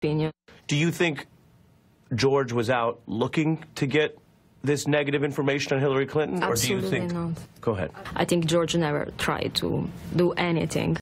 Do you think George was out looking to get this negative information on Hillary Clinton? or do you think not. Go ahead. I think George never tried to do anything